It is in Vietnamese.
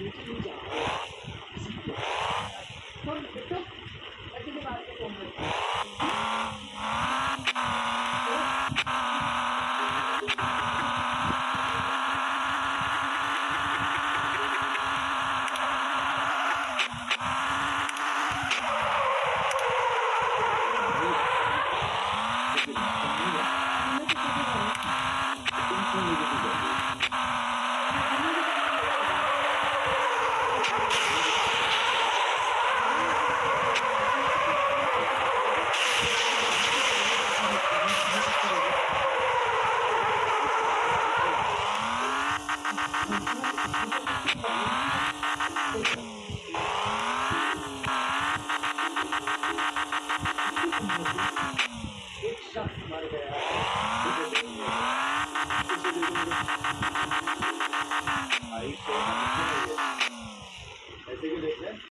你们自讲 Ahí se gelecekler.